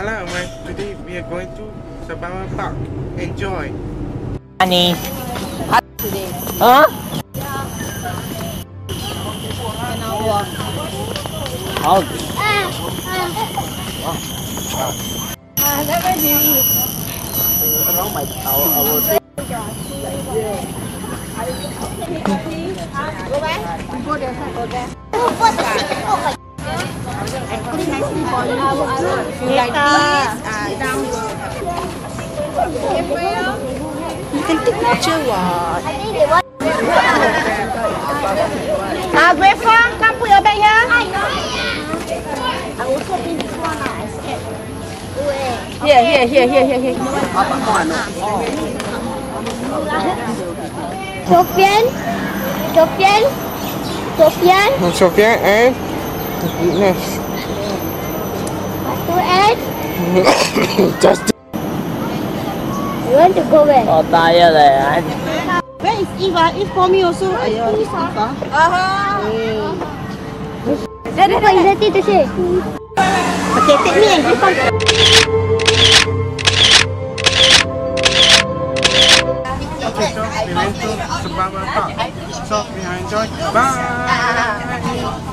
Hello, man. Today we are going to Sembawang Park. Enjoy. Ani. Hả? Ờ like this. Uh, you can take picture what? Ah, grandpa, come put your bag here. Here, here, here, here, here, here. Sofian, Sofian, Sofian, Sophia and eh? Yes. To add. Just You want to go where? Có tay ra đây anh. Where is Eva? It's for me also. Ayah, Eva. What is that to say? Okay, take me and give some. Okay, so we went to Sembawang Park. So we are enjoying. Bye.